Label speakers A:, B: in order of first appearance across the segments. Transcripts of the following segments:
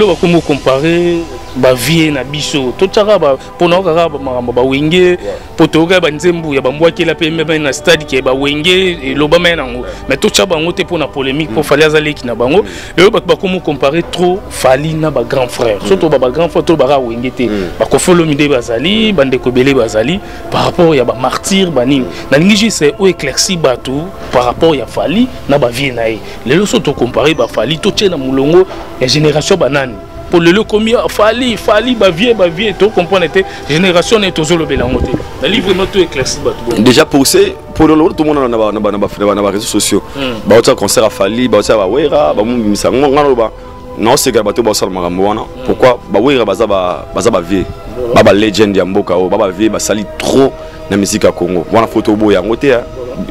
A: lo bakomi okompare bavie na biso. Totyaka mpona okaka makambo bawenge mpo toyoka banzembu ya bambwakela mpe meme na stade ke bawenge elobama ye nango. Mais totya bango te mpona polémique mpo fali aza leki na bango. Lelo bato bakomi okompare trop fali na bagrand frère. Surtout ba bagrand frère to baka wenge te. Bakofolomi nde bazali bandeko ebele bazali par rapport ya bamartyre banini nalingi juste oyo éclairci bato par rapport ya fali na bavie na ye. Lelo so tokompare bafali totye na molongo ya génération banani po lelo komi fali fali bavie bavie tocomprendre te génération na ye tozolobela yango te. Nali vraiment to éclairci bato
B: déjà poussé pour le tout le monde na baréseaux sociaux. Baotia concert afali baotia bawera bamobimisa ngo nga naloba naosekela bato baosala makambo wana. Pourquoi? Bawera baza bavie ba balegende ya mboka oyo babavie basali trop na musique ya congo. Wana fo toboya yango te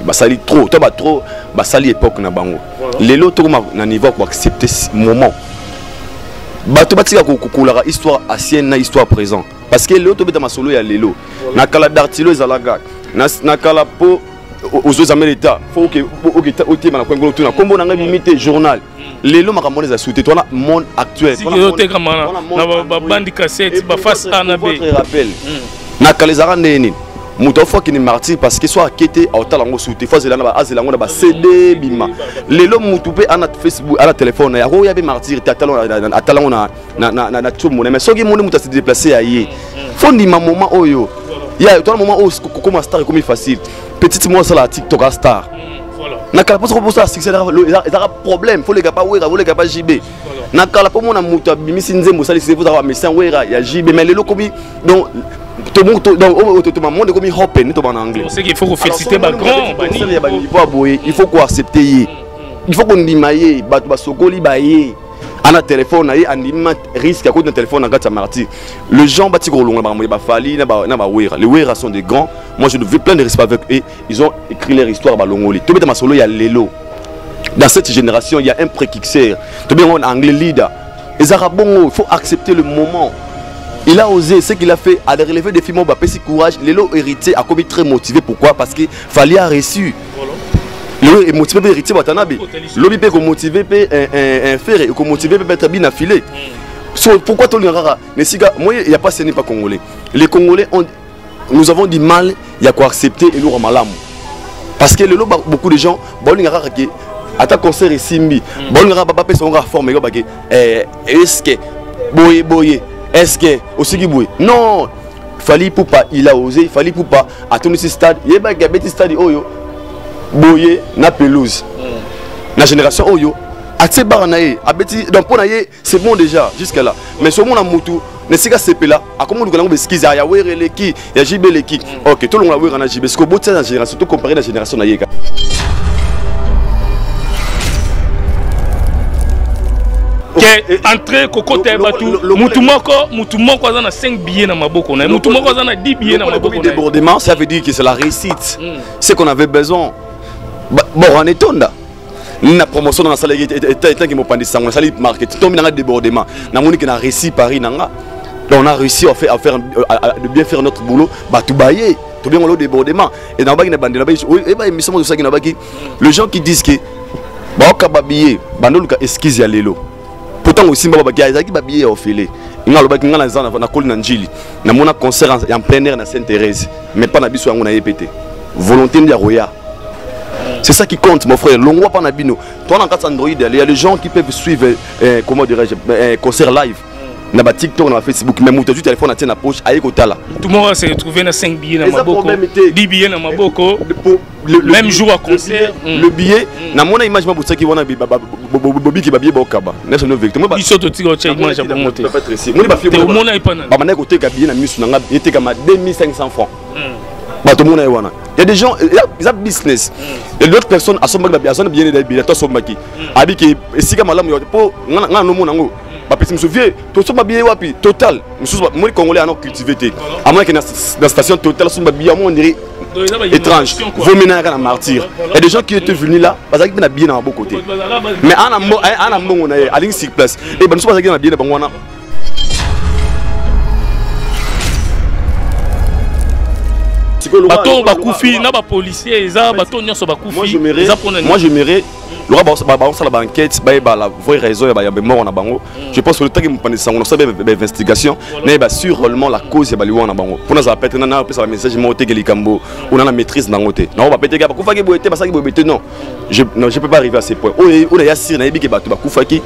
B: basali trop. To batro basali époque na bango. Lelo tokoma na niveau ya koaccepte moment bato batika kokulaka histoire ancienne na histoire présent parce que lelo tobeta masolo ya lelo. Na kala dartilo ezalaka na kala mpo ozozama leta fo otema na kwengolo tuna. Nkombo na ngai bimi te journal. Lelo makambo wana eza sute twana monde actuel
A: otekama na babandi cassette baface a na b.
B: rappel na kala ezalaka ndenge nini? Moto afo akende martyr parce que so ake te aotala yango sute fo azela yango na bacd bima. Lelo motu mpe ana facebook ana telefone na ye akoya mpe martyr te atala yango na tiomo mais soki moni moto ase déplace ya ye fo ndima moment oyo ya twana moment oyo kokoma star ekomi facile. Petite mo asala tiktok a star. Na kala mposo kosala succès ezaka problème. Fo leka pa wera foleka pa jb na kala mpo mona moto abimisi nzembo osalisi fo zaka bamessin wera ya jb mais lelo komi donc monde komi hopen to bana anglais?
A: Il faut féliciter bagrand
B: ya baniveau ya boye il faut koaccepte ye il faut kondima ye bato basokoli baye ana telefone na ye andima risque akoti na telefone na kati ya martyr le gens bati kolonga makambo ya bafali na bawera les wera sont des grands. Moi je veux plein de respect avec eux. Ils ont écrit leur histoire balongoli tobeta masolo ya lelo. Dans cette génération il y a un précurseur. Tobengo en anglais leader. Ezaka bongo il faut accepter le moment il a osé ce qu'il a fait à relever des films au Bapesi Courage. Lélo héritier a commis très motivé. Pourquoi Parce que Fali a reçu. Lélo est motivé pour héritier Watanabe. Lobby peut motiver un fer et motiver peut mettre bien affilé. Pourquoi tout le Mais si, moi, il n'y a pas ce n'est pas congolais. Les Congolais, ont, nous avons du mal à accepter et nous ramalam. Parce que le lot, beaucoup de gens, bon, il y a ata concert esimbi bolingaka bapapesa ongo aforme ekoyebake eh, eske boyeboye est-ce que osiki boye? Non. Fali pupa il a osé fali pupa atondisi stade. Yebaki abeti stade oyo boye na pelouse. Mm. na génération oyo atie bara na ye abeti donc mpo na ye c'est bon déjà jusque là. Mais somona mutu na esika sepela akomi oluka nango beskize ya were eleki ya jibe eleki mm. ok tolongola wera na jibe siko botia na génération to compare na génération na ye ka
A: ke entre kokota ya bato mutu moko mutu moko aza na 5 billets na maboko na ye. Mutu moko aza na 10 billets na maboko na
B: débordement ça veut dire que c'est la réussite. Mm. c'est qu'on avait besoin. Bon en etonda na promotion na salaki etangi mopandisi sango nasali marketing tombi nanga débordement. Namoni ke na réussi paris nanga donc on a réussi à faire, à faire à, de bien faire notre boulot. Bato baye tobengo lo débordement. Et nabaki na bandela eba émission mo tosaki nabaki les gens qui disent que baoka babillet bandoluka esquisse ya lelo pourtant osimba babaki ezalaki babillet ya ofele nga alobaki nga nakoli na njili namona concert ya plein air na sainte thérèse mais pas na biso yango na ye pe te volonté nde ya roya. C'est ça qui compte mon frère. Longwa pa na bino toi kati android il y a les gens qui peuvent suivre euh, comment dirais-je euh, concert live na ba tiktok na ba facebook. Mais moto du téléphone atie na poche aye kotala.
A: Tout le monde s'est retrouvé na 5 billets na maboko. 10 billets na maboko. Le, le, même jour à concert.
B: le billet. Na mona image ma botsaki wana bobiki babillet victor
A: biso totika otia image ya bongo te
B: moni bafilme
A: omona epana
B: bamandaki koteka billet na misu na nga etekama 2500 francs bato mona ye wana y a des gens eza business. Et d'autres personnes asombaki azana billet na billet to asombaki abiki esika malamu yote mpo nga nomona yango bapesi mosusu vie tosomba billet wapi? Total mosusu moni congolais ana cultivé te. Amonaki na station total asomba billet amo ondiri étrange. vomenaka na martyr et des gens qui étaient venus là bazalaki mpe na billet na maboko te. Mais ana mbongo na ye alingi sur place. E banoso bazalaki na billet na bango wana
A: bato bakufi na bapolicier eza bato nyonso bakufi. Eza mpona
B: moi j'aimerais loka baosala baenquête bayeba la vraie raison ya bamort na bango. Je pense que le temps mopanisi sango bainvestigation nayeba la cause ya baliwa na bango. Mpo nazala pete nana opesa bamessage moko teke likambo ona na maîtrise nango te nango bapeteki bakufaki boye te basalaki boye te non. Je ne peux pas arriver à ce point oyo naya sire nayebi ke bato bakufaki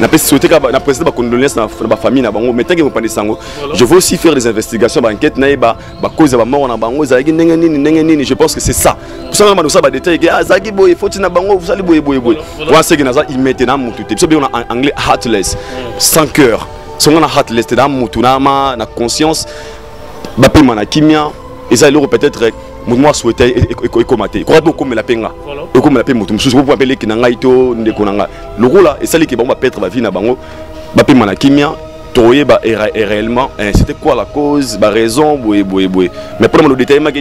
B: napesi souhaité na président bacondoléance na bafamille na bango. Mais ntange mopanisi sango je veux aussi faire des investigations baenquête nayeba bacause ya bamort na bango. Ezalaki ndenge nini ndenge nini je pense que c'est ça. Posanga bandosala badetail ke azalaki boye foti na bango osali boye boye wana seke naza imete na mutu te biso bengo na anglais heartless. Sans cœur. Songo na heartless te na mutu na ma na conscience. Bapema na kimia eza eloko peut-être motu moko asouhaite ekóma te ekoka mpe okomela mpe nga ekomela mpe motu mosusu po mpe leki na ngai to ndeko na ngai lokola esaliki bango. Bapetre bavie na bango bapema na kimia toyeba réellement c'était quoi la cause? Baraison boye boye boye mais mpona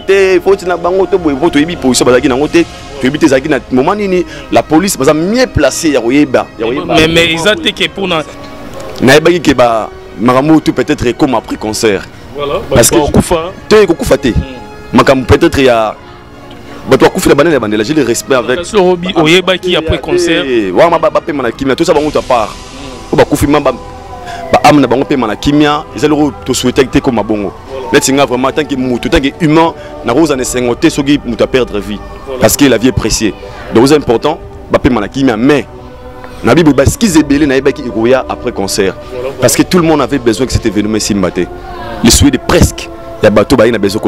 B: te foti na bango to boye po toyebi position bazalaki nango te toyebi te ezalaki na moment nini la police baza ya koyeba
A: mais eza te ke mpona
B: nayebaki ke makambo to peut-être ekoma après concert. Parce que te ekokufa te makambo peut-être ya bato bakufela banene ya bandela j'ai le respect avec.
A: lobi oyebaki après concert.
B: wana bapema na kimia tosa bango to apart o bakufi ma baame na bango mpe na kimia eza eloko tosouhaitaki te koma bongo. Neti nga vraiment tanke mutu tanke humain nakozana esengo te soki moto aperdre vie. Parce que la vie est précieux donc eza important bapema na kimia. Mais na bible baskize ebele nayebaki ekoya après concert. Parce que tout le monde avait besoin que cet événement esimba te. Le souhait de presque. Ya bato baye na besoin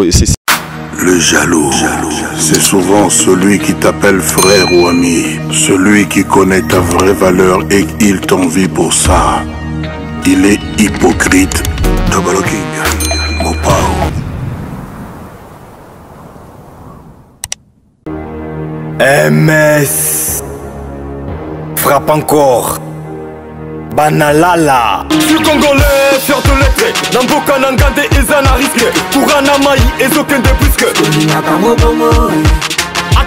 C: Le jaloux, c'est souvent celui qui t'appelle frère ou ami, celui qui connaît ta vraie valeur et il t'envie pour ça. Il est hypocrite. Double King, Mopao.
D: MS frappe encore. Banalala.
E: Je suis congolais, fier de l'être. Namboka nangande eza na risque. Kurana mai ezokende puisque.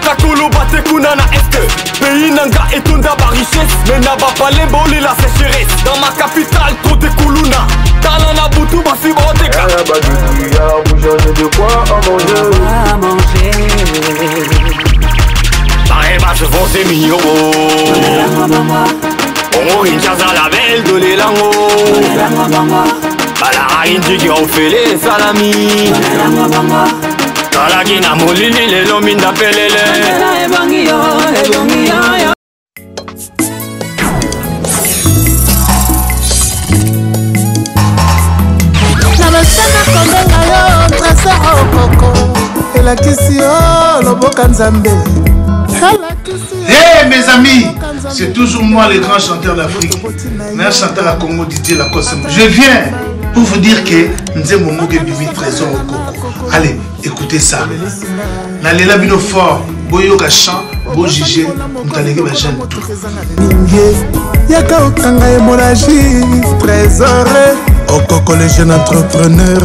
E: Ata koloba te kuna na este. Pays nanga etonda barichesse me na bapalemba olela sécheresse. Dans ma capitale trop de kuluna. Tala na butu basi baoteka bareba je fonce minyobo ongo kinshasa la belle de lelango balara indiki ofele salami talaki na molili lelo minda pelele.
F: Na basana kobenga yo trésor okoko. Elakisi yo loboka nzambe.
G: Hey mes amis, c'est toujours moi le grand chanteur d'Afrique. Meilleur chanteur à Congo Didier Lacoste. Je viens pour vous dire que Nzembo Moge Bibi Trésor au Coco. Allez, écoutez ça. Nalela bino fort, boyoka chant, bo jugé, mutalege ba jeune tout.
F: yaka okanga hémorragie trésore okoko le jeune entrepreneur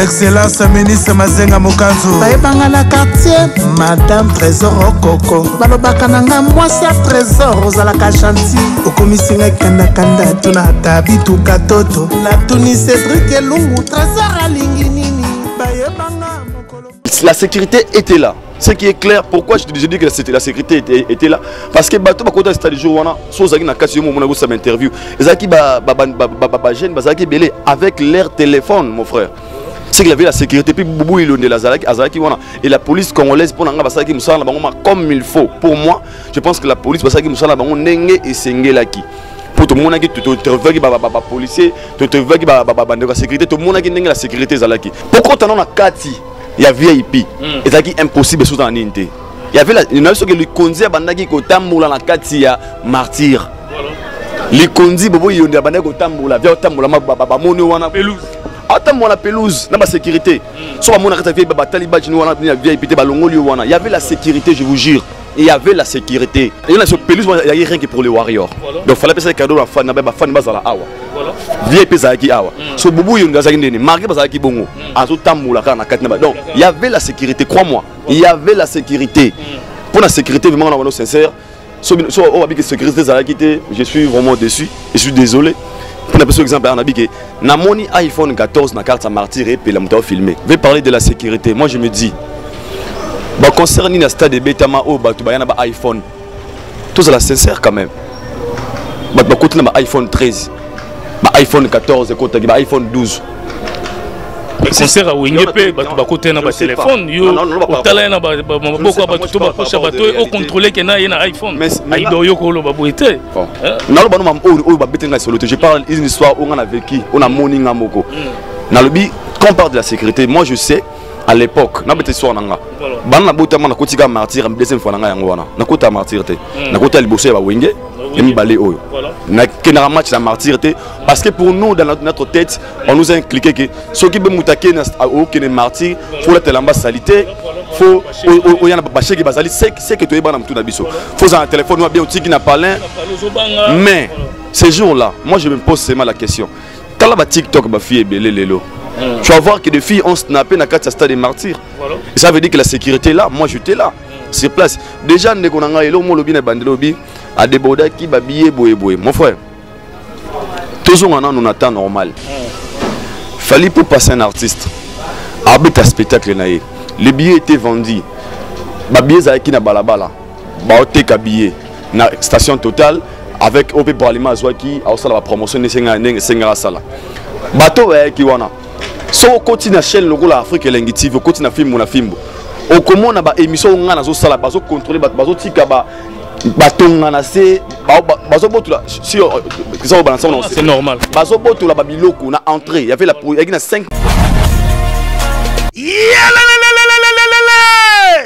F: excellence ministre mazenga mokanzu bayebanga na quartier madame trésor okoko balobaka na nga mwasi ya trésor ozalaka gentil okomisinga kandakanda tuna ata bituka toto natuni cédrik elungu trésor alingi nini bayebanga mokolo
B: la sécurité était là ce qui est clair pourquoi je te dis que la, la sécurité était, était là parce que bato bakota stade jour wana so ozalaki na kati yo momona kosama interview ezalaki bagene bazalaki ebele avec leur téléphone mon frère c'est qu'il avait la sécurité puis Boubou Ilonde Lazaraki Azaraki wana et la police congolaise pour nanga basaki musala na bango comme il faut. Pour moi je pense que la police basaki musala bango ndenge et sengelaki. Pour tout le monde qui totrevaki ba ba policier totrevaki ba ba ba ndeko sécurité tout le monde qui ndenge la sécurité zalaki. Pourquoi t'en na kati? Ya VIP hmm. ezaki impossible sous en inte il y avait la il y a ce que le konzi abandaki kotambola na kati ya martyr. Likonzi bobo yonde abandaki kotambola via kotambola bamoni wana pelouse. Atambola na pelouse na basécurité so bamona kati ya vieille batali bajini wana ya vieille balongoli yo wana. Y avait la sécurité je vous jure. Il y avait la sécurité. Et là sur pelouse il y a rien que pour les warriors. Donc fallait pesa cadeau na fan na ba fan bazala awa vieille pe zalaki awa. So bubu yondi azalaki ndeni marqué bazalaki bongo azotambola kaka na kati na ba. Donc il y avait la sécurité crois moi il y avait la sécurité. Pour la sécurité vraiment na bano sincère so so o abiki sécurité ezalaki te je suis vraiment déçu je suis désolé. Mpona peso exemple aya nabi ke namoni iphone 14 na carte ya martyr epela moto aofilme ve parler de la sécurité. Moi je me dis baconcert nini na stade ebetama oyo bato baya na baiphone tozala sincère quand même. Bato bakoti na baiphone 13 baiphone 14 ekotaki baiphone 12
A: concert awenge mpe bato bakota na batelefone yo. Otala ye na maboko ya bato to bakosha bato ke na ye na iphone. Ayiba oyoka oloba boye te
B: naloba no oyo babeteli nga lisolo te je parle une histoire oyo nga na vécu oyo namoni nga moko nalobi quand on parle de la sécurité moi je sais à l'époque nabeta histoire na nga bana nabotama nakoti kaka martyre deuxième fois na nga yango wana. Nakota martyre te. Nakota liboso ya bawenge ya mibale oyo. Nakendaka match na martyre te. Parce que pour nous dans notre tête on nous a incliqué que soki be moto akende okende martyre fo latela mba sali te fo oya na basheke bazali seke toyeba na motu na biso. Fo ozala na telefone wa bien otiki na palin mais ces jours là moi je me pose seulement la question. Tala batiktok bafille ebele lelo tu vas voir que des filles ont snappé na kati ya stade des martyrs. Voilà. ça veut dire que la sécurité est là. Moi j'étais là sur place. Déjà na ngai elo mo lobi na bande lobi adebodaki babillet boye boye mon frère tozonga nano na temps normal. Fallait pour passer un artiste abeta spectacle na ye les billets étaient vendus babillet ezalaki na balabala baoteka billet na station totale avec ope pour aliment azwaki aosala bapromotion ndenge esengaka asala bato bayaki wana soki okoti na chaîne lokola afrique elengi tv okoti na fimbo na fimbo okomona baémission oyo ngai nazosala bazocontrole bato bazotika batonga na se bazobotola bazobotola babiloko na entrée yave yaki na 5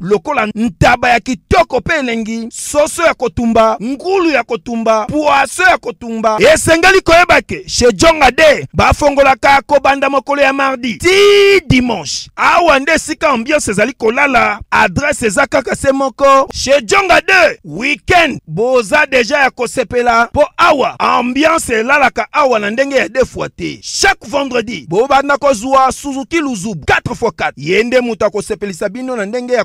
H: lokola ntaba ya kitoko mpe elengi ya kotumba ngulu ya kotumba pwaso ya kotumba. Esengeli koyeba ke chez jonga de bafongolaka kobanda mokolo ya mardi. Ti dimanche awa nde esika ambiance ezali kolala adrese eza kaka se moko. Chez jonga de weekend boza deja ya kosepela mpo awa ambiance elalaka awa na ndenge ya defwa te chaque vendredi bobanda kozwa suzuki luzubu 4x4 ye nde moto akosepelisa bino na ya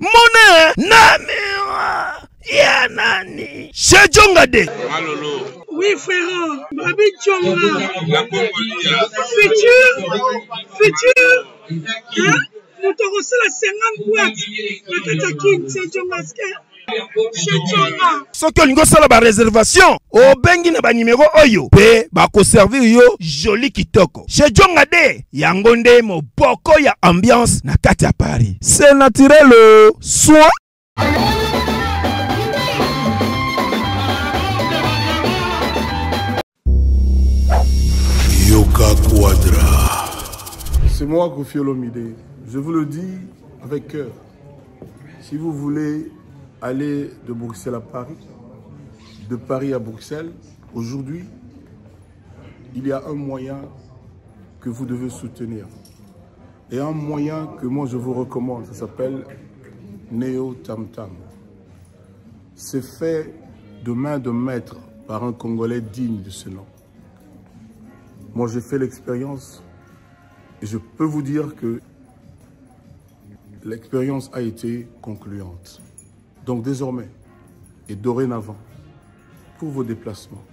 H: mona na miroir ya nani se jonga de
I: Malolo. Oui, frère, Babi Tchonga. Futur, futur. Hein? Nous t'aurons la 50 boîtes. La tata King, c'est John Masquer.
H: Soki olingi osala bareservation obengi na banimero oyo mpe bakoservir yo joli kitoko chez jonga de yango nde moboko ya ambiance na kati ya paris c'est naturel soin
C: Yoka Quadra.
J: C'est moi, Kofi Olomide. Je vous le dis avec cœur. Si vous voulez aller de Bruxelles à Paris, de Paris à Bruxelles, aujourd'hui, il y a un moyen que vous devez soutenir. Et un moyen que moi je vous recommande, ça s'appelle Neo Tam Tam. C'est fait de main de maître par un Congolais digne de ce nom. Moi j'ai fait l'expérience et je peux vous dire que l'expérience a été concluante. Donc désormais et dorénavant, pour vos déplacements,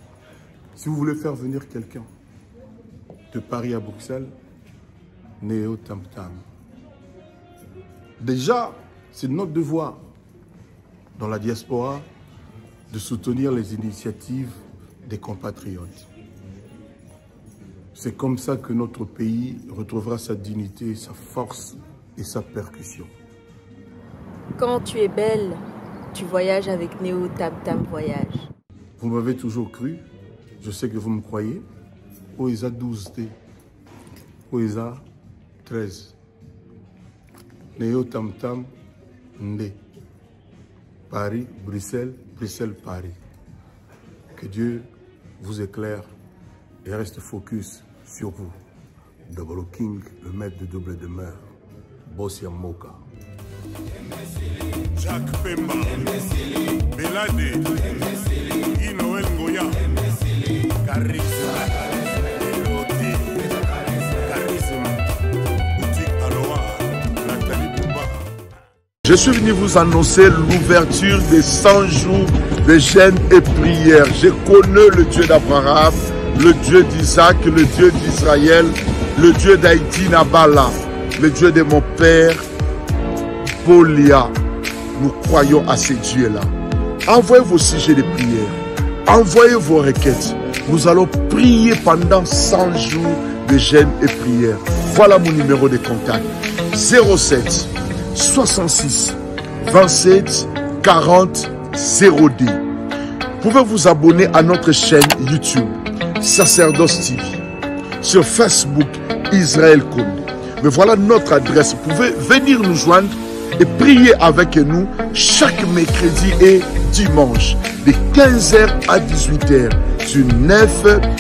J: si vous voulez faire venir quelqu'un de Paris à Bruxelles, Néo Tam Tam. Déjà, c'est notre devoir dans la diaspora de soutenir les initiatives des compatriotes. C'est comme ça que notre pays retrouvera sa dignité, sa force et sa percussion.
K: Quand tu es belle, tu voyages avec Néo Tam Tam Voyage.
J: Vous m'avez toujours cru, Je sais que vous me croyez. OESA 12 T. OESA 13. Néo Tam Tam Ndé. Paris, Bruxelles, Bruxelles, Paris. Que Dieu vous éclaire et reste focus sur vous. Double King, le maître de double demeure. Bossia Moka. Je suis venu vous annoncer l'ouverture des 100 jours de jeûne et prière. Je connais le Dieu d'Abraham, le Dieu d'Isaac, le Dieu d'Israël, le Dieu d'Haïti Nabala, le Dieu de mon père, Polia. Nous croyons à ces dieux-là. Envoyez vos sujets de prière. Envoyez vos requêtes. Nous allons prier pendant 100 jours de jeûne et prière. Voilà mon numéro de contact. 07 66 27 40 0D. Vous pouvez vous abonner à notre chaîne YouTube, Sacerdoce TV. Sur Facebook, Israël Kondé. Mais voilà notre adresse. Vous pouvez venir nous joindre et prier avec nous chaque mercredi et dimanche de 15h à 18h sur 9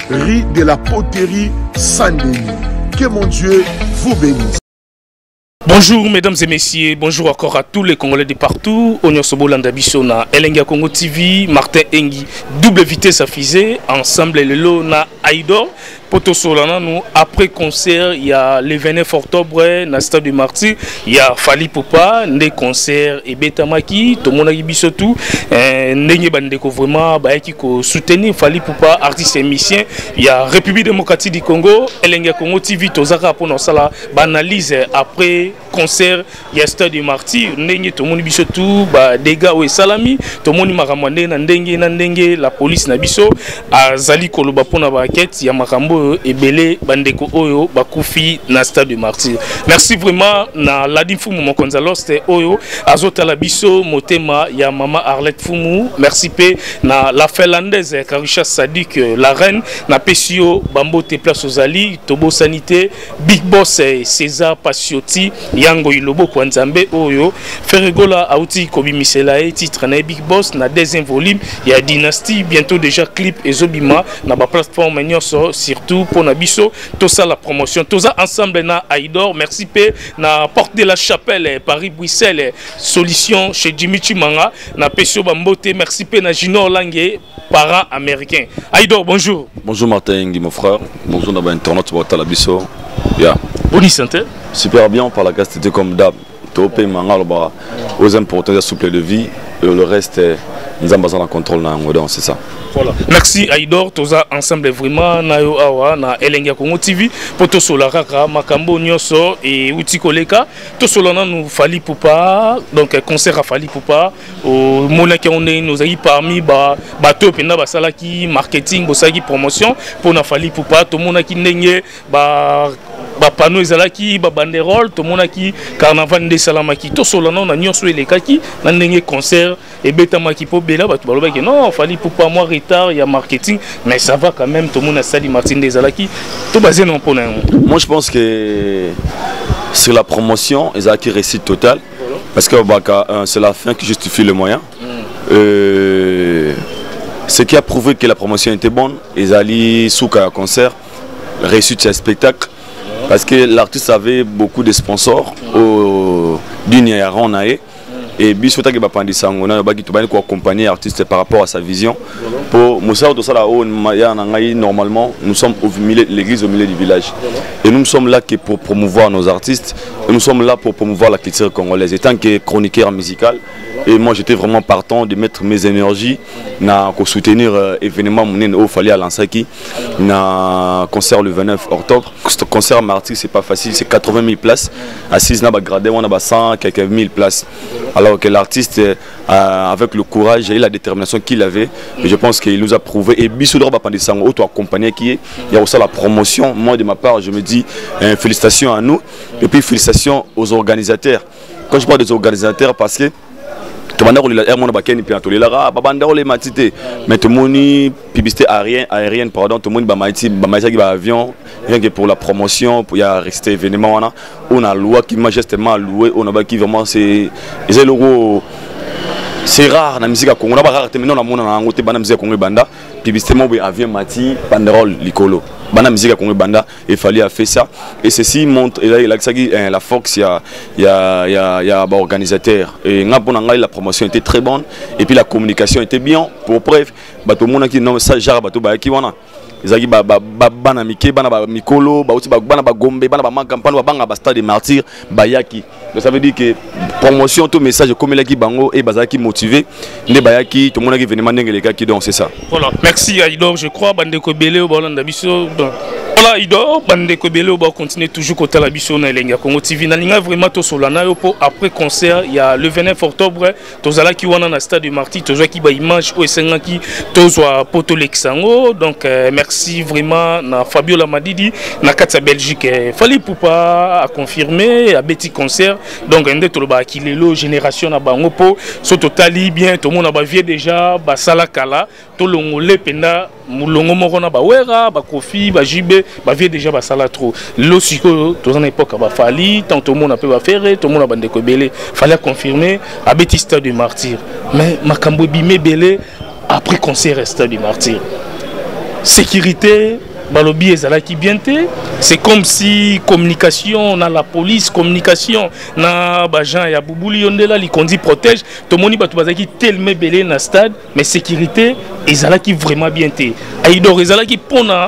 J: rue de la poterie Saint-Denis. Que mon Dieu vous bénisse.
A: Bonjour mesdames et messieurs, bonjour encore à tous les Congolais de partout. Onyosobo Landabiso na Elenga Congo TV, Martin Engi, double vitesse à fusée, ensemble lelo na Aïdor. Poto nous, après concert, il y a le 29 octobre, na Stade du Martyr, il y a Fali Poupa, des concerts et Betamaki, tout le monde a ko soutenir Fali Poupa, artiste et. Il y a République démocratique du Congo, Congo TV, pour analyse après concert, il y a Stade du Martyr, tout le monde bah, dégâts ou salami, tout le monde la police na azali oyo ebele bandeko oyo bakufi na stade de martyr merci vraiment na ladi mfumu mokonzi aloste oyo azotala biso motema ya mama arlette fumu merci mpe na la finlandaise karisha sadik la reine. Napesi yo bambote place ozali tobosani te big boss césar pasioti yango iloboko ya nzambe oyo feregola auti kobimisela ye titre na big boss na deuxième volume ya dynastie. Bientôt déjà clip ezobima na baplateforme nyonso surtout pour na biso ça la promotion. Toza ensemble na Aïdor. Merci pe na porte de la chapelle Paris Bruxelles. Solution chez Jimmy Chimanga. Na pesio bambote merci pe na Junior Langue parent américain. Aïdor bonjour.
B: Bonjour Martin mon frère. Bonjour na ba internaute bota la biso yeah
A: bonne santé.
B: Super bien par la c'était comme d'hab. Tope manga loba aux importants souple de vie. Et le reste nzamba za na contrôle na yango donc c'est ça
A: Voilà. Merci Aïdor, toza ensemble vraiment na yo awa na Elenga Congo TV po tosola kaka makambo nyonso et uti koleka tosola na nous fali poupa donc concert à fali poupa au monaki on est nous ayi parmi ba bato penda basalaki marketing bosaki promotion pour na fali poupa to monaki ndenge ba bapano ezalaki babanderole tomonaki carnaval nde esalamaki tosolana na nyonso elekaki na ndenge concert ebetamaki mpo bela bato balobaki non fali pupa mwa retard ya marketing mais ça va quand même tomona asali martin nde ezalaki to baze na mpona yango
B: moi je pense que sur la promotion ezalaki réussite totale parce que euh, c'est la fin qui justifie le moyen. Mm. euh, ce qui a prouvé que la promotion était bonne ezali suka ya concert réussite ya spectacle parce que l'artiste avait beaucoup de sponsors au yaron nae et biso taki bapandisa yango na yobaki tobani koaccompagner artiste par rapport à sa vision. Po mosala tosala oyo ya na normalement nous sommes au milieu l'église au milieu du village. Et nous sommes là que pour promouvoir nos artistes. Et nous sommes là pour promouvoir la culture congolaise. Étant que chroniqueur musical et moi j'étais vraiment partant de mettre mes énergies ko soutenir euh, événement monene au fallait à Lansaki na concert le 29 octobre. Ce concert c'est pas facile c'est 80 000 places. Assise na ba gradé on a ba 100 quelques mille places. Alors que l'artiste euh, avec le courage et la détermination qu'il avait je pense qu'il nous a prouvé. Et bisodor ba pandisango auto accompagné qui est il y a aussi la promotion. Moi de ma part je me dis euh, félicitations à nous. Et puis félicitations aux organisateurs. Quand je parle des organisateurs parce que tobanda kolela r mona bakeni mpe na tolelaka babanda kolema ti te. Mais tomoni publicité aérien- aérienne pardon tomoni bamaiti bamaisaki baavion rien que pour la promotion ya resté événement wana. Oyo na louaki majestement loué oyo nabaki vraiment c'est eza eloko c'est rare na musique ya congo na barare te maintenant namona na yango te bana musique ya congo ebanda. Publicité moko boye avion mati banderole likolo bana musique ya congo ebanda efali a fait ça. Et ceci montre elakisaki eh, la force ya, ya, ya, ya baorganisateur et nga mpo na ngai la promotion était très bonne. Et puis la communication était bien. Pour preuve bato omonaki non ça genre bato bayaki wana ezalaki ba- ba- ba- bana mike bana bamikolo bauti ba- bana bagombe bana bamakampane babanga bastade martyr bayaki donc ça veut dire que promotion to message ekomelaki bango e bazalaki motivé nde bayaki tomonaki événement ndenge elekaki donc c'est ça.
A: Voilà, merci Aïdor, je crois, Bandeko Belé au Bolanda Bisso. voilà ido. Bandeko ebele oyo bacontinue toujours kotala biso na elenge ya congo tv nalinga vraiment tosola na yo mpo après concert ya le 29 octobre tozalaki wana na stade de marti tozwaki baimage oyo oh, esengaki tozwa mpo tolekisa yango donc euh, merci vraiment na fabiola madidi na kati ya belgique. Fali pupa aconfirme abeti concert. Donc nde tolobaki lelo génération na bango mpo so totali bien tomona bavie déjà basala kala tolongole mpenda mulongo moko na bawera bakofi bajibe bavie déjà basala trop. Lelo sikoyo toza na époque ya bafali tant tomona mpe bafere tomona bandeko ebele. Fali aconfirme abeti stade de martyr. Mais makambo ebima ebele après concert stade de martyr. Sécurité balobi ezalaki bien te. C'est comme si communication na la police communication na bagent ya bubuli yo ndela likondi protège. Tomoni bato bazalaki tellement ebele na stade mais sécurité ezalaki vraiment bien te. Aidor ezalaki mpona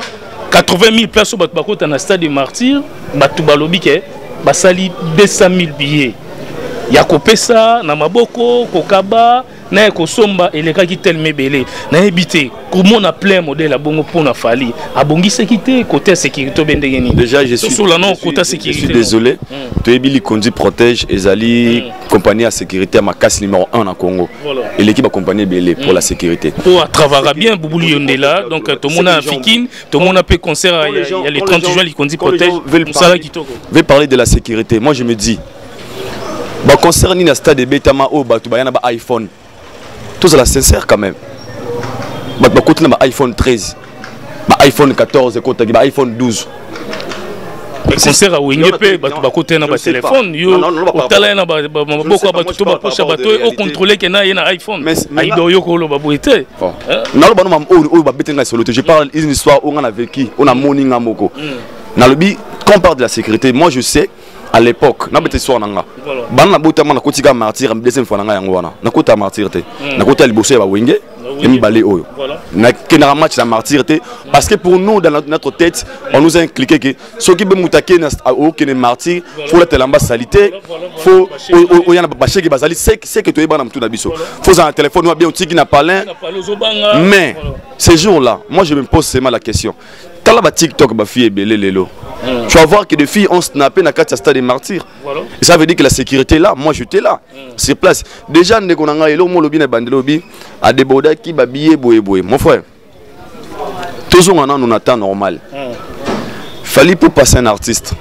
A: 80 000 place oyo bato bakota na stade de martyr. Bato balobi ke basali 200 000 billets. Ya kopesa na maboko kokaba na ya kosomba elekaki telema ebele nayebi te komona plein modele abongo mpona fali. Abongisaki te kote ya sécurité obe ndenge nini?
B: Déjà je suis,
A: tosola no
B: je suis-
A: kota
B: je suis
A: sécurité
B: désolé. Toyebi likondi protège ezali compagnie ya sécurité ya makasi numéro 1 na congo.
A: Voilà.
B: eleki bacompagnie ebele pour la sécurité.
A: Po atravara bien bubulu yondela donc tomona fikine tomona mpe concert ya- ya ya le 30 juin likondi protège. mosala kitoko.
B: veut parler de la sécurité. Moi je me dis baconcert nini na stade ebetama oyo bato baya na baiphone tozala sincère quand même. Bato bakoti na baiphone 13 baiphone 14 ekotaki baiphone 12
A: concert awenge mpe bato bakota na batelefone yo otala ye na maboko ya bato to baposha bato oyo ocontrole ke na ye na iphone. Ayiba oyoka oloba boye te
B: naloba no mama oyo ngai solo te je parle une histoire oyo nga na vécu oyo namoni nga moko nalobi quand on parle de la sécurité moi je sais à l'époque nabeta histoire na nga bana nabotama nakoti ka martyr deuxième fois na ngai yango wana. Nakota ya martyr te. Nakota ya liboso ya bawenge ya mibale oyo nakendaka match na martyr parce que pour nous dans notre- tête on nous a inculqué que soki be moto akende okende martyr fo latela mba salité fo oya na basheke bazali seke toyebana na motu na biso. Fo ozala na telefone oyo bien otiki na palin mais ces jours-là, moi je me pose seulement la question. Tala ba TikTok ba fille ebele lelo. Tu vas voir que des filles ont snappé na carte stade des martyrs. Et ça veut dire que la sécurité est là. Moi j'étais là. Sur place. Déjà ndeko na ngai elo mo lobi na bandelobi a deboda ki ba billet boye boye. Mon frère. Toujours on a un temps normal. Fallait pour passer un artiste.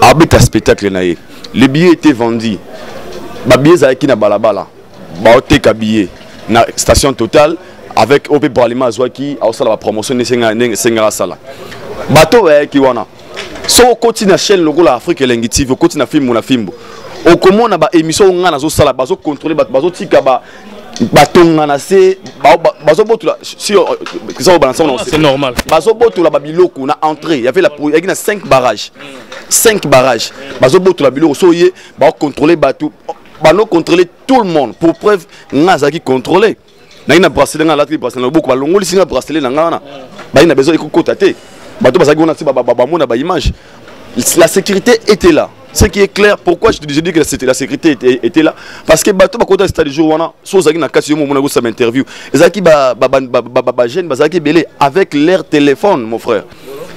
B: Arbitre spectacle na ye. Les billets étaient vendus. Ba billets zaki na balabala. Ba oteka billet na station totale avec ope parlement azwaki aosala bapromotion ndenge esengaka asala bato bayaki wana soki okoti na chaîne lokola afrique elengi tv okoti na fimbo na fimbo okomona baémission oyo ngai nazosala bazocontrole bato bazotika ba batonga na se ba- ba- bazobotola
A: C'est normal.
B: bazobotola babiloko na entrée. Yave yaki na 5 barrage 5 barrage bazobotola biloko. So ye baocontrole bato banocontrole tout le monde. Pour preuve nga azalaki contrôlé nayi na bracelet nga alataki bracelet na loboko. Balongolisi nga bracelet na nga wana bayi na besoin ekokota te. Bato bazalaki wana ti ba- ba- ba- bamona baimage la sécurité était là. Ce qui est clair pourquoi je te dis que la, la sécurité était, était là? Parce que bato bakota stade jour wana so ozalaki na kati yo momona kosama interview. Ezalaki bagene ba, ba, ba, ba, ba, jeune bazalaki ebele avec leur téléphone mon frère.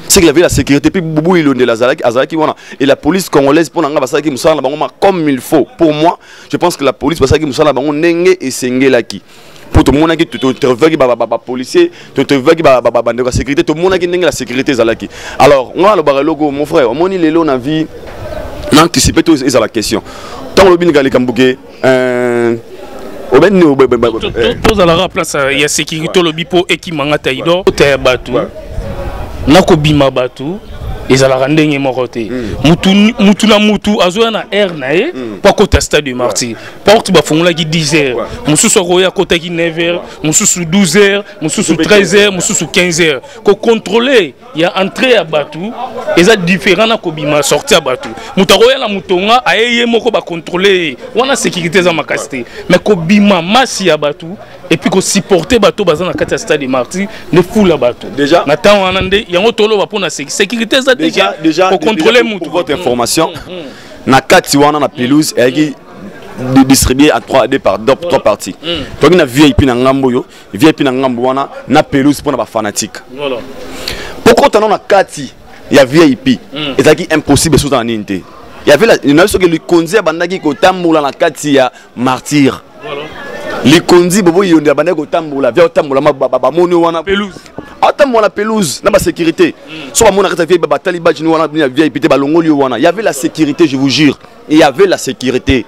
B: C'est qu'il avait la sécurité puis boubou ilondela azalaki wana. Et la police congolaise mpo na nga basalaki mosala na bango ma comme il faut. Pour moi je pense que la police basalaki mosala na bango ndenge esengelaki mpo tomonaki tointerviewaki bapolicier tointerviewaki bandeko ya sécurité tomonaki ndenge la sécurité ezalaki alors nga alobaka eloko mon frère omoni lelo na vie na anticipe to la question. Ntango olobi nika likambo ke
A: tozalaka place ya sécurité olobi mpo ekimanga taido otaya bato nakobima bato ezalaka ndenge moko te. Mutu na mutu azoya na aire na ye mpo akota stade de martyr porte bafungolaki 10 heures. Mosusu akoya akotaki 9 heures mosusu 12 heures mosusu 13 heures mosusu 15 heures. Kocontrole ya entrée ya bato eza différent na kobima sorti ya bato moto akoya na motonga aye ye moko bacontrole ye wana sécurité eza makasi te. Mais kobima masi ya bato epuis kosupporte bato baza na kati ya stade de martyr nde fula bato na ntango wana nde yango toloba mpona sécurité eza
B: déjà déjà
A: contrôler
B: pour, pour votre information na kati wana na pelouse eyaki distribué à trois deux par trois parties. Na vip na ngambo oyo vip na ngambo wana na pelouse mpona bafanatique pokota na kati ya vip impossible esota na nini te yavi soki likonzi abandaki kotambola na kati ya martyre likonzi bobo yonde abandaki kotambola via kotambola bamoni wana atambola na pelouse na basécurité so bamona kati ya vieille batali bajini wana ya vieille te balongoli yo wana. Y avait la sécurité je vous jure. Il y avait la sécurité.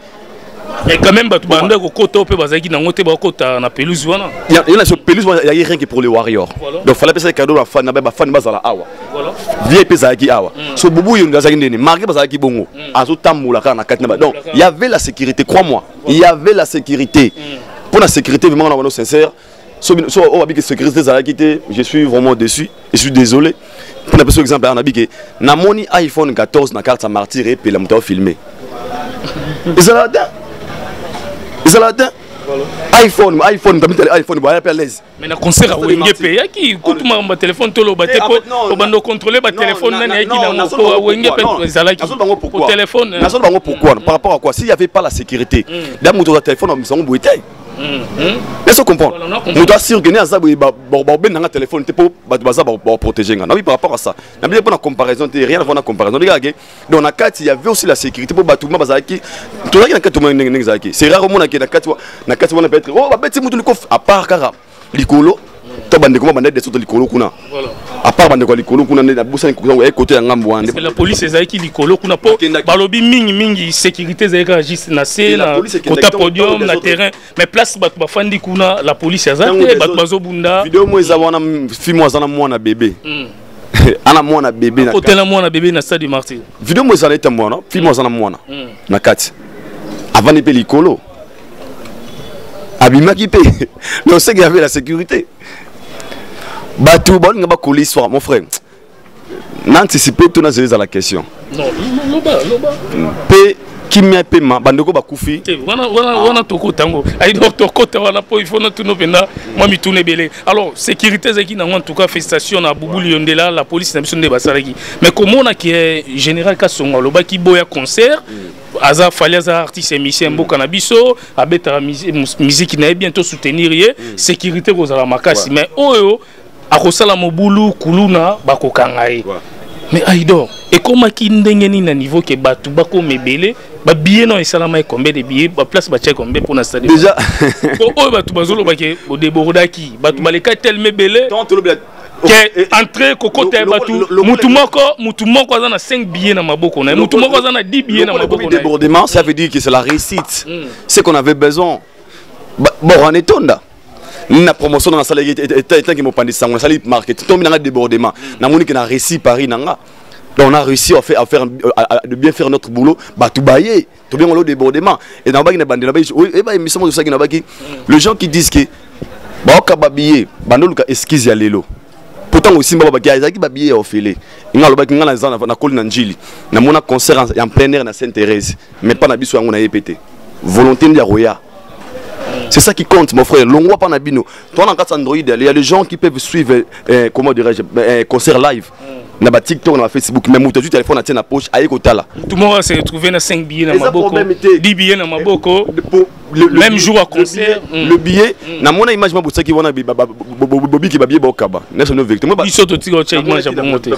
A: Mais quand même bato banda kokota mpe bazalaki nango te bakota na pelouse wana.
B: Yana so pelouse wana ezalaki rien que pour les warriors. Donc fallait pesa cadeau bafani na bafani bazala awa. Vieille mpe ezalaki awa. So bubu yondo azalaki ndeni marke bazalaki bongo azotambola kaka na kati na ba. Donc il y avait la sécurité crois moi il y avait la sécurité. Pour la sécurité vraiment na bano sincère te je suis vraiment déçu. Je suis désolé. Mpona peso exemple ke namoni iphone 14 na carte martyr epela moto afilme ezalaka te ezalaka te iphone iphone iphone mpe à l'aise.
A: Mais na concert awenge mpe yaki kutu makambo ya telefone toloba te po obanda ocontrôle batelefone nani ayaki nango awenge
B: nasolo bango pourquoi? par rapport à quoi? S'il y avait pas la sécurité da moto aza telefone boye te est-ce comprendre. Moto asure kene aza boye babendanga telefone te mpo bato baza baprotege nga. Nabi par rapport à ça. Nabi mpo na comparaison te rien avant na comparaison. Ndekake donc na kati y avait aussi la sécurité mpo bato ma bazalaki tozalaki na kati tomona ndenge ndenge ezalaki c'est rare omonake na kati na kati wana peut-être o babeti motu liko à part kaka likolo to bandeko likolo kuna. À part bandeko ya likolo kuna nde nabusani ya ngambo wana
A: la police ezalaki likolo kuna mpo balobi mingi mingi sécurité ezalaki juste na se na kota podium na terrain. Mais place bato bafandi kuna la police aza te bato bazobunda.
B: Video mo eza wana filmo aza na mwana bebe ana mwana bebe
A: otela mwana bebe na stade martyr
B: video mo ezala ete mwana filmo aza na mwana na kati. Avandi mpe likolo. Abimaki mpe. Mais oseki avait la sécurité bato baolinga bakola histoire mon frère. Naanticipe to nazela eza la question. Mpe kimia mpe ma bandeko bakufi
A: wana tokota yango. Aidor tokota wana mpo ifo natuna mpenza mwa mituna ebele. Alors sécurité ezalaki nango en tout cas festation na bubuli yondela la police na biso nde basalaki mais komona ke général kasongo alobaki boya concert aza fali aza artiste émission mboka na biso abetaka musiki na ye bientôt soutenir ye. Sécurité kozala makasi. Mais oyo akosala mobulu kuluna bakokanga ye mais aidor ekomaki ndenge nini na niveau ke bato bakoma ebele babillet no esalama ye combien de billet baplace batiaki combien mpona stade.
B: Déjà.
A: Oyo bato bazolobaki bodebordaki. Bato baleka telema ebele ke entré kokota ya bato. mutu moko mutu moko aza na 5 billets na maboko na ye. Mutu moko aza na 10 billets na maboko na
B: débordement ça veut dire que c'est la réussite. C'est qu'on avait besoin. Bon on etonda na promotion na salaki etangi mopanzi sango nasali marketing tombi nanga débordement. Namoni ke na réussi paris nanga. Donc on a réussi à faire, à faire à, à, de bien faire notre boulot. Bato baye to bien le débordement. Et nabaki na bande nabaki et ba émission de ça qui nabaki les gens qui disent que baoka babillet bandoluka esquisse ya lelo pourtant aussi mbaba baki ezalaki babillet ya ofele nga alobaki nga naza na koli na njili namona concert en plein air na sainte thérèse mais pas na biso yango na ye pete volonté ndi ya roya C'est ça qui compte, mon frère. Longwa Panabino. Toi, dans le Android, il y a des gens qui peuvent suivre, euh, comment dirais-je, euh, concert live. Mm. Dans TikTok, dans Facebook, même où tu as du téléphone dans la poche, aïe, kotala.
A: Tout le monde s'est retrouvé dans 5 billets dans ma boko, 10 billets dans ma boko. Le, le, même jour à concert.
B: Le billet. Na mona image mabosaki wana bobiki babiye bokaba.
A: Biso totikaka image ya bongo te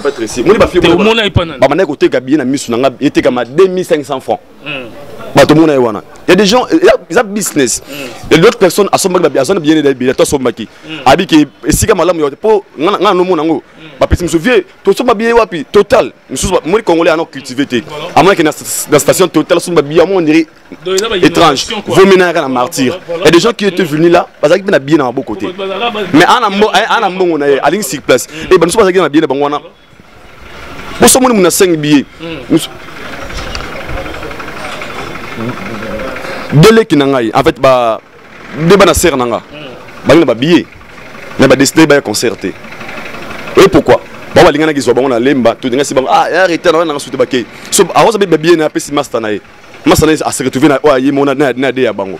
A: omona
B: epanabamandaki koteka billet na miso nanga etekama 2500 francs. Mm. Bato mona ye wana il y a des gens eza business et d'autres personnes asombaki azana bien ebele to asombaki abi ke esika malamu yo te mpo nga na nomona yango bapesi mosusu vie tosomba bie wapi total mosusu moni congolais ana cultive te amonaki na station total asomba bie amo ondiri étrange vomena yaka na martyr et des gens qui étaient venus là bazalaki mpe na bie na maboko te mais ana mbongo na ye alingi sur place e bamisu bazalaki na bie na bango wana bosomoni muna 5 billets deleki na ngai en fait ba nde bana sere na nga bangi na babillet me badeside baya concert te oye pourquoi? Bango balinganaki zwa bango na lemba todingasi bango ah ya retard na nanga sute bakei so awaza mpe babillet na apesi master na ye master na ye ase retrouve na oyo aye mona na ade ya bango.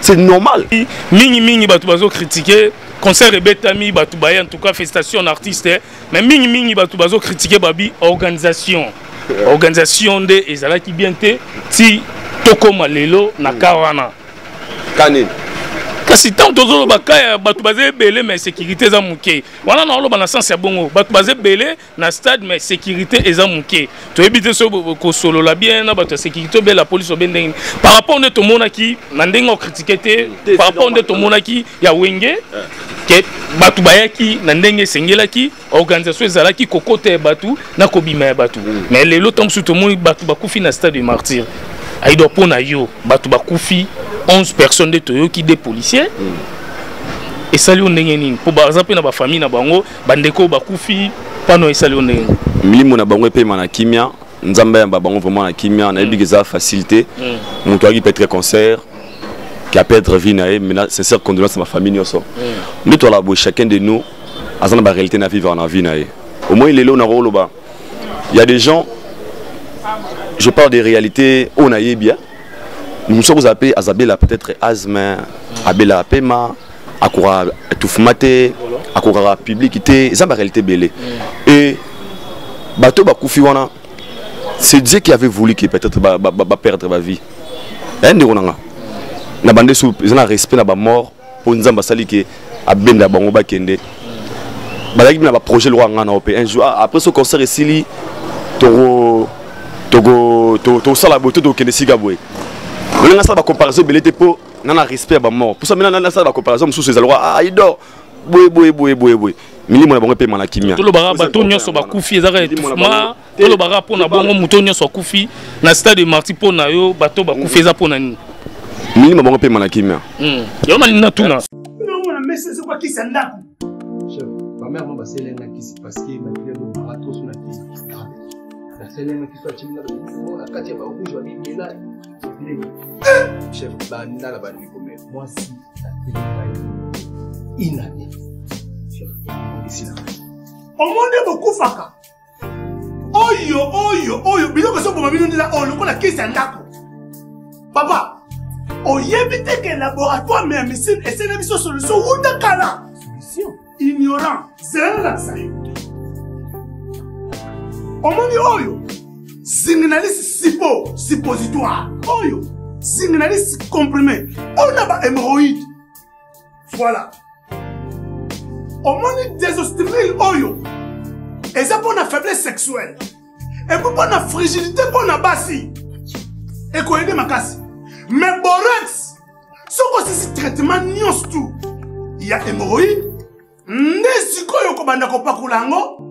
B: C'est normal.
A: Mingimingi bato bazocritique concert ebetami bato baye en tout cas festation na artiste mais mingimingi bato bazocritique babi organisation. Organisation nde ezalaki bien te ti tokóma lelo na ka wana.
B: Kanini?
A: Kasi ntango tozoloba ka ya bato baza ebele mais sécurité eza moke. Wana na oloba na sens ya bongo bato baza ebele na stade mais sécurité eza moke. Toyebi te so kosolola bien na bato ya sécurité obe la police obe ndenge par rapport nde tomonaki na ndenge okritike te par rapport nde tomonaki ya wenge ke bato bayaki na ndenge esengelaki organisation ezalaki kokota ya bato na kobima ya bato. Mais lelo ntango mosusu tomoni bato bakufi na stade de martyr ayidwa mpo na yo. Bato bakufi 11 personnes nde toyoki de policier esali yo ndenge nini mpo baza mpe na bafamille na bango bandeko oyo bakufi mpano esali yo ndenge nini
B: milimo na bango epema na kimia nzambe ayamba bango vraiment na kimia nayebi eza facilité moto ayaki petre concert qui a perdre vie na ye maintenant sincère condolence na bafamille nyonso nde toala boye chacun de nous aza na baréalité na vivre na vie na ye au moins lelo nakoloba il y a des gens je parle des réalités on a bien nous sommes appelés à Zabela peut-être asthme abela pema akura étouffement te akura public te ça ma réalité belé mm. et bateau bakufi wana c'est Dieu qui avait voulu que peut-être ba, ba, ba perdre ma vie. Eh ndeko nanga? Na bande sous ils ont respect na ba mort pour nzamba sali que abenda bango bakende. Balaki na ba projet lwa ngana opé un jour après ce concert ici li toro tokosala boye to tokende esika boye. Olinga asala bacomparaison ebele te mpo nga na respect ya bamort mposa mina nasala bacomparaison mosusu ezalaka ah idor boye boye boye boye boye. Milimo na bango epema na kimia.
A: Tolobaka bato nyonso bakufi ezaka étouffement tolobaka mpona bongo moto nyonso akufi. Na stade de marti mpo na yo bato bakufi eza mpo na nini?
B: Milimo bango epema na kimia.
A: Yo nalingi natuna
G: omona mese ezokwakisa ndako
L: kisi parceke bakilelo baratoso na kati ya barouge babimela chef bandala bandiko me mwasi inane
G: omoni bokufaka oyo oyo oyo biloko ezoboma bino ndela oyo lokola kisi ya ndako. Papa oyebi te ke laboratoire me ya misine esene biso solution wuta kala. Ignorant zelelakisa yo omoni oyo zinginalisi sipo suppositoire oyo zinginalisi comprimé oyo na bahemoroïde voilà. Omoni désostimile oyo eza mpo na faiblesse sexuelle. Epo mpo na frigidité mpo na basi. Ekoyede makasi. Mais borex soki osisi traitement nyonso tu ya hémoroïde nde sikoyo okobanda kopakola yango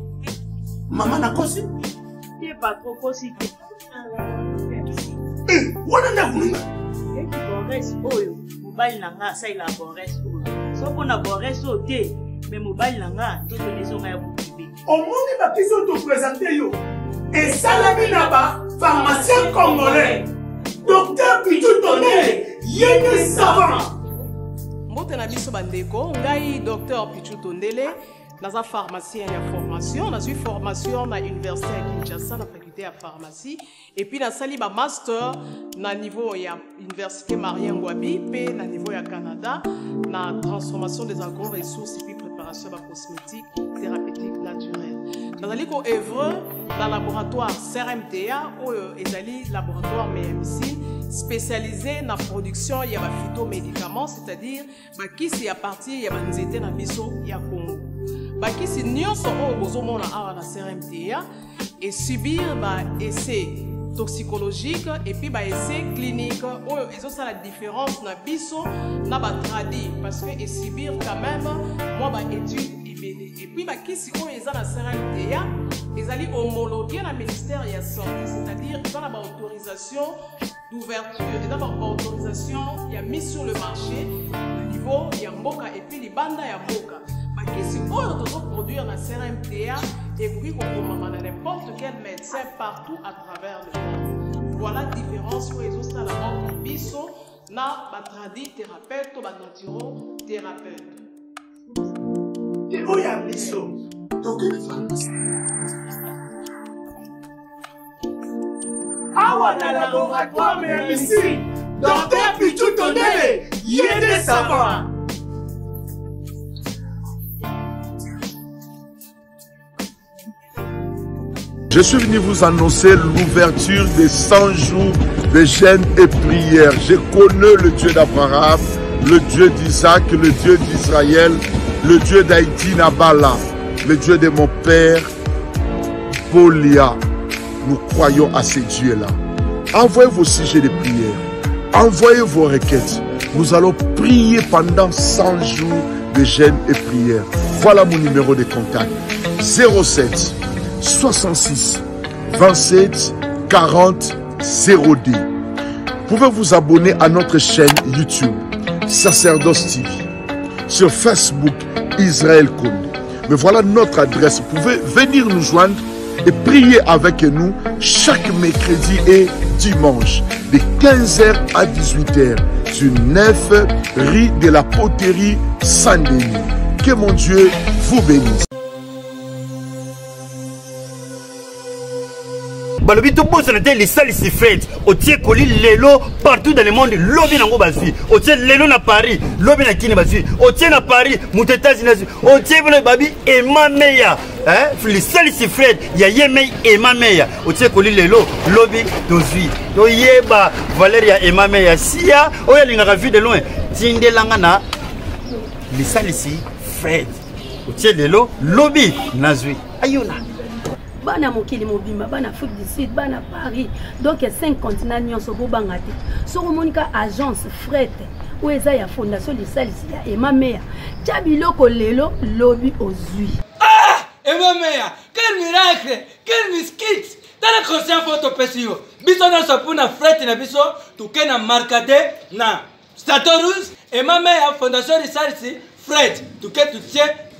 G: mama nakosi wana nde akununga
M: bores oyo mobali na nga asalela bores oyo. So mpona bores oyo te me mobali na nga nzoto nezonga ya bokibe.
G: Omoni bakisi oyo topresente yo. Esalami na bapharmacien congolais. Docteur pitu tondele yenge savant.
N: Mbote na biso bandeko ngai docteur pichu tondele naza pharmacien ya formation. Nazwi formation na université ya kinshasa na faculté ya pharmacie. Epuis nasali bamaster na niveau ya université marien ngwabi mpe na niveau ya canada na transformation des agro ressources epuis préparation ya bacosmétique thérapeutique naturelle. Nazali koevre na laboratoire crmta oyo ezali laboratoire mmc spécialisé na production ya baphytomédicament c'est-à-dire bakisi ya partir ya banzete na biso ya congo bakisi nyonso oyo bozomona awa na crmta esubir baessai toxicologique epuis baessai clinique oyo ezosala différence na biso na batradi parce que esubir quand même mwa baétude ebele epuis bakisi oyo eza na crmta ezali homologué na ministère ya santé c'est-à-dire eza na baautorisation d'ouverture eza baautorisation ya mise sur le marché na niveau ya mboka epuis libanda ya mboka bakisi oyo tozoproduire na crmta ekoki kokomama na n'importe quel médecin partout à travers le monde. Voilà différence oyo ezosala entre biso na batradi thérapeute to banaturo thérapeute
G: oyo ya biso? Awa na laboratoire ya misiri docteur pichu tondele ye nde savant
J: Je suis venu vous annoncer l'ouverture des 100 jours de jeûne et prière. Je connais le Dieu d'Abraham, le Dieu d'Isaac, le Dieu d'Israël, le Dieu d'Haïti Nabala, le Dieu de mon père, Bolia. Nous croyons à ces dieux-là. Envoyez vos sujets de prière. Envoyez vos requêtes. Nous allons prier pendant 100 jours de jeûne et prière. Voilà mon numéro de contact. 07 66 27 40 02. Vous pouvez vous abonner à notre chaîne YouTube, Sacerdoce TV, sur Facebook, Israël Conde. Mais voilà notre adresse. Vous pouvez venir nous joindre et prier avec nous chaque mercredi et dimanche, de 15h à 18h, sur 9 rue de la Poterie Saint-Denis. Que mon Dieu vous bénisse.
O: Balobi tobosana te lisalisi fete otie koli lelo partout dans le monde lobi nango bazwi. Otie lelo na paris lobi na kini bazwi. Otie na paris moto états-unis azwi otie bino babi emameya lisalisi fred ya ye mei emameya otie koli lelo lobi tozwi. Toyeba valeur ya emameya sia oyo alingaka vie de loin. Tindelanga na lisalisi fred otie lelo lobi nazwi. Ayona
P: bana mokili mobimba bana afrique du sud bana paris. Donc 5 continent nyonso bobanga te. Soki omonika agence frete oyo eza ya fondation lisalisi ya emameya tya biloko lelo lobi ozwi
Q: emameya quel miracle quel miskit tala conscient fo topesi yo. Biso nyonso mpuna frete na biso toke na markade na statorus emameya fondation lisalisi fred toke tutie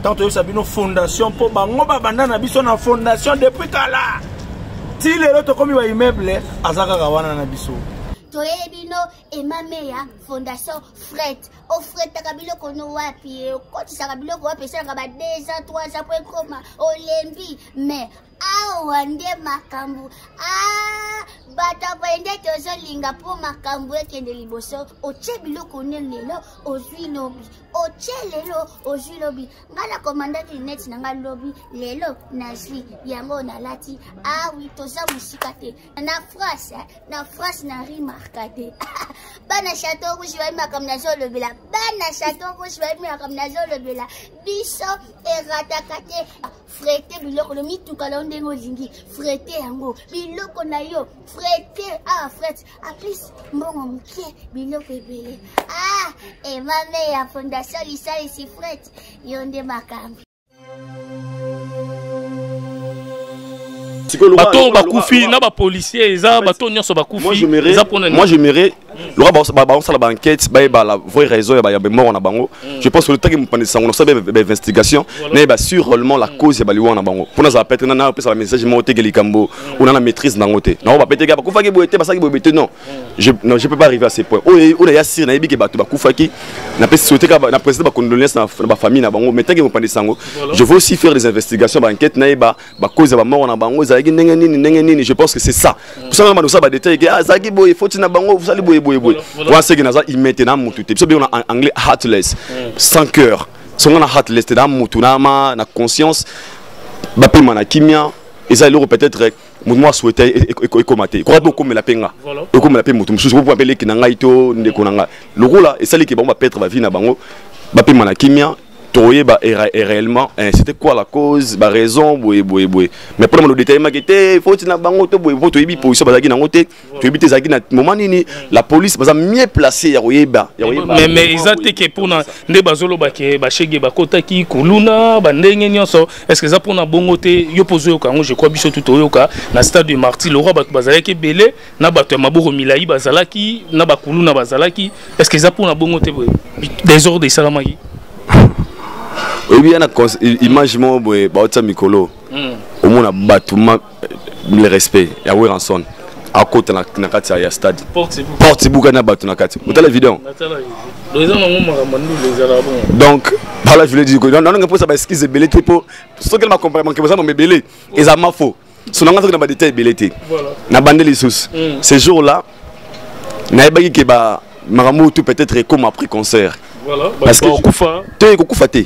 R: ntango toyebisa bino fondation mpo bango babanda na biso na fondation depuis kala ti lelo tokómi baimmeuble aza kaka wana na biso.
S: Toyebi bino emameya fondation fret ofretaka biloko no wapi? Okotisaka biloko wapi? Esalaka ba 2 ans 3 ans po ekoma. Olembi. Mais awa nde makambo. Bato boye nde tozolinga mpo makambo ekende liboso. Otie biloko ne lelo ozwi lobi. Otie lelo ozwi lobi. Ngai na komandaki neti na ngai lobi lelo nazwi. Yango nalati awi toza mosika te. Na france na france na rimarka te bana chateau rouge bayi makambo nazolobela bana chateau rouge bayi makambo nazolobela biso erataka te frete biloko no mituka nao ndenge olingi frete yango. Biloko na yo. Frete awa ah, frete aplis mbongo moke biloko ebele. Ah emame ya fondation lisalisi frete yo nde makambo
A: bato bakufi na bapolisier eza bato nyonso bakufi. eza mpona
B: moi j'aimerais loka baosala baenquête bayeba la vraie raison ya bamort na bango. Je pense que le temps mopanisi sango nosala bainvestigation nayeba sur réellement la cause ya baliwa na bango. Mpo nazala petre nana opesa bamessage moko teke likambo ona na maîtrise nango te. Nango bapeteke bakufaki boye te basalaki boye te non. Je non je peux pas arriver à ce point. Oyo ya sire nayebi ke bato bakufaki napesi souhaité kaka na président bacondoléance na bafamille na bango. Mais tanke mopanisi sango je veux aussi faire des investigations baenquête nayeba bacause ya bamort na bango ezalaki ndenge nini ndenge nini je pense que c'est ça. Posanga bana osala badetail ke azalaki boye foti na bango osali boye boye boye. Wana seke naza imete na mutu te biso anglais heartless. Sans cœur. Songo na heartless te na mutu na ma na conscience. Bapema na kimia eza eloko peut-être motu moko asouhaite ekóma te ekoka mpe okomela mpe nga ekomela mpe motu mosusu opo mpe leki na ngai to ndeko na ngai lokola esaliki bango bapetre bavie na bango. Bapema na kimia toyeba réellement c'était quoi la cause boye boye mais mpona mano détaillemaki te foti na bango to boye po toyebi position bazalaki nango te toyebi te ezalaki na moment la police baza mieux placé ya
A: mais eza te ke mpona nde bazoloba ke bashege bakotaki kuluna bandenge nyonso. Est ce que eza mpona bongo te je crois toyoka na stade ebele na bato ya maboko milai bazalaki na que bongo te esalamaki
B: oyebi yana image moko boye baotia mikolo. Omona bato le respect ya weranson akota na kati ya stade. Porte buka na bato na kati. Otala video donc bala vile dinanga mposa baeskise ebele te mpo soki na makompanyamanke baza mama ebele eza mafo so nanga soki na badetail ebele te na bande lisusu ce jour là nayebaki ke makambo tu peut-être ekoma après concert. Parce que te kokufa te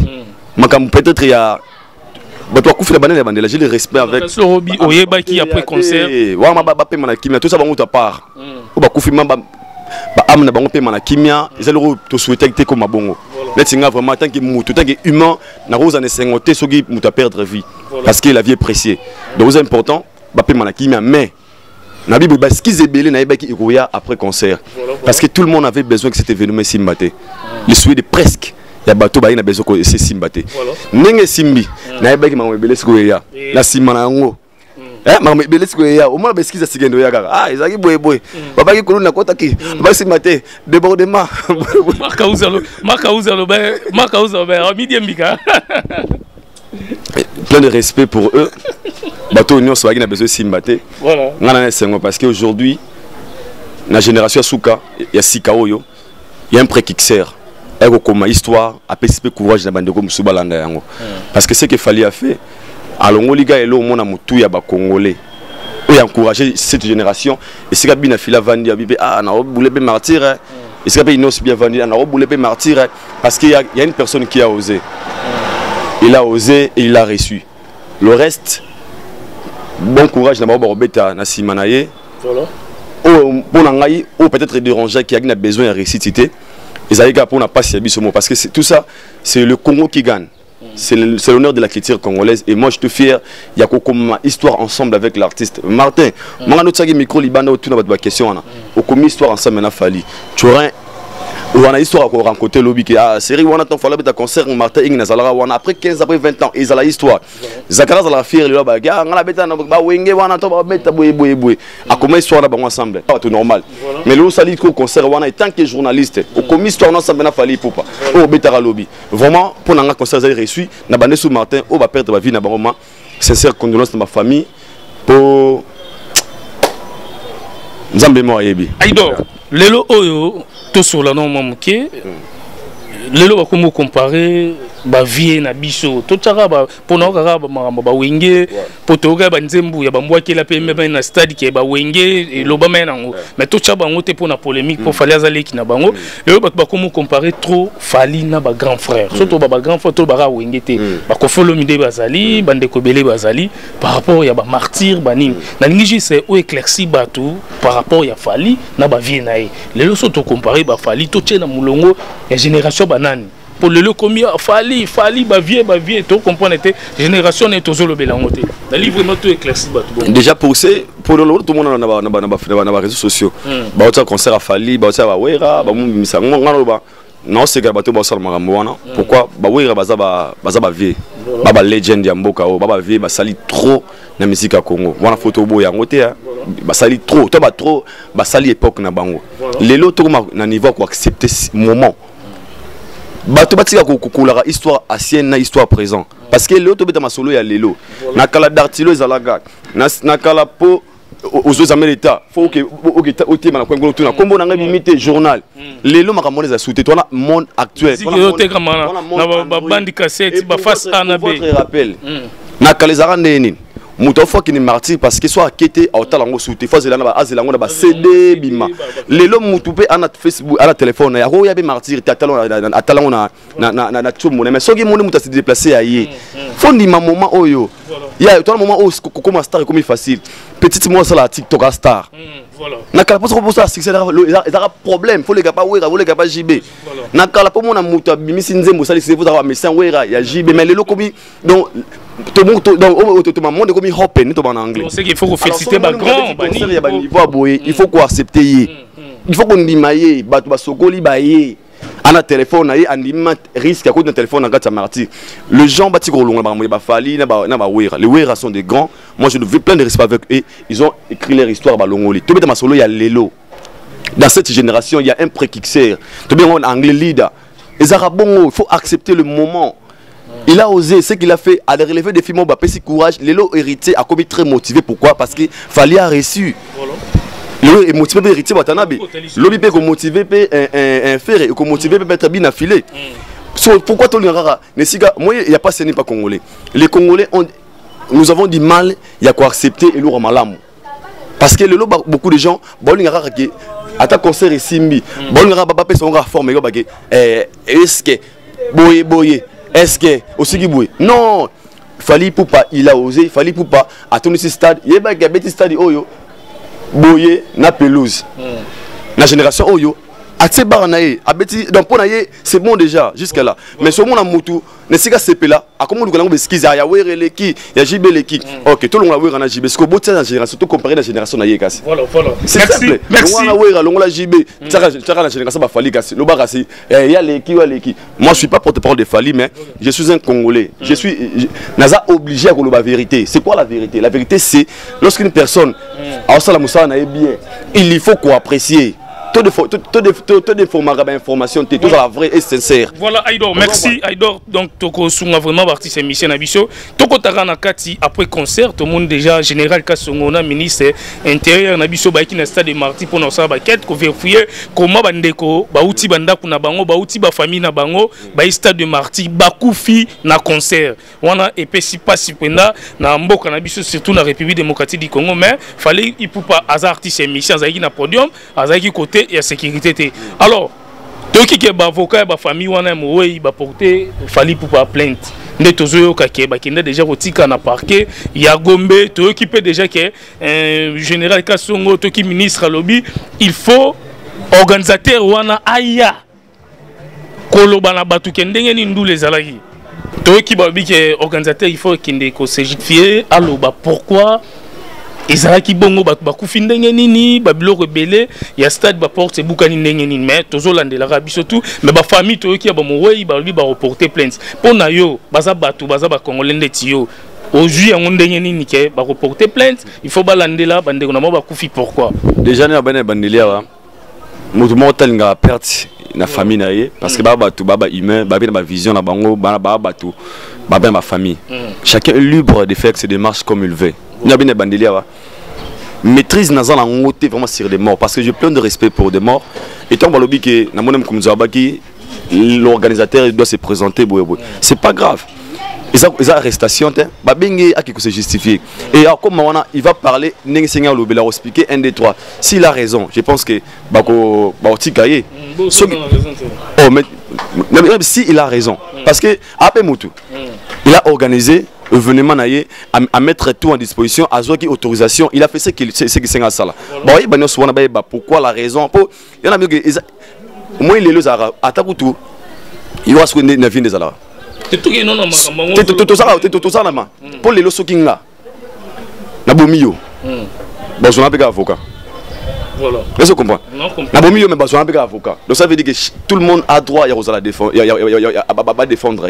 B: makambo peut-être ya bato bakufela banene bandela j'ai le respect avec
A: oyebaki après concert.
B: Wana bapema na kimia tosa bango ta part. Oyo bakufi ma baame na bango pema na kimia eza loko tosouhaitaki te koma bongo. Neti nga vraiment mutu tant que humain nakozana esengo te soki mutu aperdre vie. Parce que la vie est précieux donc eza important bapema na kimia mais na bible baskize ebele nayebaki ekoya après concert. Parce que tout le monde avait besoin que cet événement esimba te le souhait de presque ya bato bayi na besoin ko esimba te. Ndenge esimbi nayebaki makambo ebele sikoyo eya na nsima na yango. Makambo ebele sikoyo eya omona baeskize asikende oya kaka. Ah ezalaki boyeboye babaki koloni nakotaki basimba te. Débordement.
A: Makauzaloba midi embika
B: plein de respect pour eux. Bato nyonso bazalaki na besoin esimba te. Nga na esengo parce que aujourd'hui na génération ya suka ya sika oyo ya un prékixer ekokoma histoire apesi mpe courage na bandeko mosusu balanda yango. Parce que ce que fali a fait alongoli ga elo omona motu ya bacongolais oyo encourager cette génération. Esika bino afili avandi abi mpe ah naobule mpe martyre esika mpe inos bi avandi naobule mpe martyre parce qu'il y, y a une personne qui a osé. Il a osé et il a reçu. Le reste bon courage na bango bakobeta na nsima na ye oyo mpo na ngai oyo peut-être dérangeaki yaki na besoin ya réussite te ezalaki kaka mpona mpasi ya biso mo parce que tout ça c'est le congo qui gagne. C'est l'honneur de la culture congolaise. Et moi je te fier ya kokoma histoire ensemble avec l'artiste martin. Manga notiaki micro libanda otuna bato baquestion wana okomi histoire ensemble na fali. Tu aurais wana histoire akorencontre lobi ke ah série wana ntango fala beta concert martin ingi nazalaka wana. Après 15 après 20 ans ezala histoire zakara azalaka fiere lelo baki ah nga nabeta bawenge wana to babeta boye boye boye akoma histoire na bango ensemble. Bato normal. Mais lelo osali ko concert wana etant que journaliste okomi histoire na ensemble na fali pupa oyo obetaka lobi. Vraiment mpo na concert ezali reçu. Na bande sous martin oyo baperdre bavie na bango ma sincère condolence na bafamille mpo nzambe mo ayebi
A: aidor lelo oyo tosola na mwa moke lelo bakomi kocompare bavie na biso. Totyaka mpona okaka makambo bawenge mpo toyoka banzembu ya bambwakela mpe meme na stade ke bawenge elobama ye nango. Mais totya bango te mpo na polémique mpo fali aza leki na bango. Lelo bato bakomi compare trop fali na bagrand frère. Surtout ba bagrand frère to baka wenge te. Bakofolomi nde bazali bandeko ebele bazali par rapport ya bamartyre banini nalingi juste oyo éclairci bato par rapport ya fali na bavie na ye. Lelo so tocompare bafali totie na molongo ya génération banani lelo ekomi fali fali bavie bavie tocomprendre te génération ne tozolobela yango te. Nali vraiment to éclairci bato
B: déjà pour ce pour lelo tomona na baréseaux sociaux. Baotia concert ya fali baotia bawera bamobimisa yango nga naloba naosekela bato basala makambo wana. Pourquoi? Bawera baza ba- bavie baba legend ya mboka oyo babavie basali trop na misika ya congo. Wana fo toboya yango te basali trop to batro basali époque na bango. Lelo tokoma na niveau ya koaccepte moment bato batika ko- kokolaka histoire ancienne na histoire présent parce que lelo tobeta masolo ya lelo. Na kala dartilo ezalaka na kala po ozozambe leta fo otema na tuna. Nkombo na ngai bimi te journal. Lelo makambo wana eza sute twana monde actuel.
A: Ziki otekama na- na ba- babandi kasete baface a na b.
B: rappel. Na kala ezalaka ndenge nini? Moto afoki ni martyr parce que so ake te aotala yango sute fo azela na ba- azela yango na bacd bima lelo motu mpe ana facebook ana telefone na ye akoya mpe martyr te atala yango na- yango na- mais soki emoni moto ase déplace ya ye fo ndima moment oyo ya twana moment oyo kokoma star ekomi facile petite mo asala tiktok a star na kala mposa koposa succès ezaka problème fo leka pa wera foleka pa jb na kala mpo mona moto abimisi nzembo osalisi fozaka bamédecin wera ya jb mais lelo komi donc toma monde ekomi concert ya baniveau ya boye il faut koaccepte ye. Il faut kondima ye bato basokoli baye ana telefone na ye andima risque akoti na telefone na kati ya martyr le gens bati kolonga makambo ya bafali na bawera les wera sont des grands. Moi je veux plein de respect avec eux. Ils ont écrit leur histoire balongoli tobeta masolo ya lelo. Dans cette génération il y a un tobenga en anglais leader. Ezaka bongo il faut accepter le moment il a osé ce qu'il a fait à le relever des films au Bapesi Courage. Lélo héritier a commis très motivé. Pourquoi Parce que Fali a reçu. Lélo est motivé pour héritier Watanabe. Lobby peut motiver un fer et motiver peut mettre bien affilé. Pourquoi tout le rara Moi, il n'y a pas ce n'est pas congolais. Les congolais, ont, nous avons du mal, il y a quoi accepter et l'eau malam. Parce que Lélo, beaucoup de gens, bon, il y ata concert eh, esimbi bolingaka bapesa ngo aforme yo bake eske boye boye eske osiki boye? Non. Fali pupa il a osé. Fali pupa atondisi stade. Yebaki abeti stade oyo boye na pelouse. Na génération oyo atie bara na ye abeti donc mpo na ye c'est bon déjà jusque là. Mais somona mutu na esika sepela akomoluka nango beskize ya were eleki ya jibe eleki ok tolongola wera na jibe siko botia na génération tocompare na génération na ye kasi
A: Voilà, voilà.
B: c'est simple. Longola wera longola jibe tiaka na génération bafali kasi loba kasi ya leki ya leki. Moi je suis pas porte-parole de fali mais je suis un congolais. Je suis naza obligé ya koloba vérité. C'est quoi la vérité? La vérité c'est lorsqu'une personne aosala mosala na ye bien. Il faut koapprécier todéformaka bainformation te tozala vrai et sincère
A: Voilà Aïdor, merci Aïdor. Donc toko sunga vraiment parti c'est mission na biso. Toko taka na kati après concert tout le monde déjà général Kasongo na ministre intérieur na biso ba na stade de Marty pour ça ba quête ko vérifier comment bandeko ba uti banda kuna bango ba uti ba famille na bango ba stade de Marty ba kufi na concert. Wana epesi pasi penda na mboka na biso surtout na République démocratique du Congo mais fallait il peut pas hasard artiste émission azaki na podium azaki côté ya sécurité. Te. Alors toyoki ke baavocat ya bafamille wana ya mowei baporte fali pupa plainte. Nde tozoyoka ke bakende déjà kotika na parquet. Ya gombe toyoki mpe déjà ke euh, général kasongo toyoki ministre alobi il faut organisateur wana aya koloba na bato ke ndenge nini ndula ezalaki toyoki balobi ke organisateur il faut ekende kocertifie aloba pourquoi ezalaki bongo bato bakufi ndenge nini babiloko ebele ya stade baporte ebukani ndenge nini. Mais tozolandelaka biso tu mais bafamille toyoki ya bamowei balobi bareporte plainte. Mpo na yo baza bato baza bakongole ndeti yo. Ozwi yango ndenge nini ke bareporte plainte il faut balandela bandeko na bango bakufi. Pourquoi?
B: Déjà ne babana ebandeli awa moto moko talingaka perte na famille na ye parce que baa bato baa bahumain babe na bavision na bango bana baa bato babe na bafamille chacun est libre de faire ses démarches comme il veut ebandeli awa maîtrise naza te vraiment sur des morts parce que j'ai plein de respect pour des morts. Et tant balobi abaki l'organisateur doit se présenter boye c'est pas grave. Eza eza arrestation te aki kose justifier et akoma wana il va parler ndenge sengi alobela akoexpliquer un deux trois. S'il a raison je pense que bako soki oh mais si il a raison parce que ape mutu il a organisé événement na ye à, à mettre tout en disposition azwaki autorisation. Il a fait ce qu'il ce qui senga sala baoyeba nyonso wana bayeba pourquoi la raison? Mpo yana mioke eza moi lelo ezalaka ata kutu yo asiko nde na vie nde ezalaka
A: tetoki no na makambo
B: tosalama mpo lelo soki nga nabomi yo bazwanga mpe ka avocat
A: Voilà.
B: Est-ce que vous comprenez besoin avocat. Donc ça veut dire que tout le monde a droit ya kozala défendre ba défendre.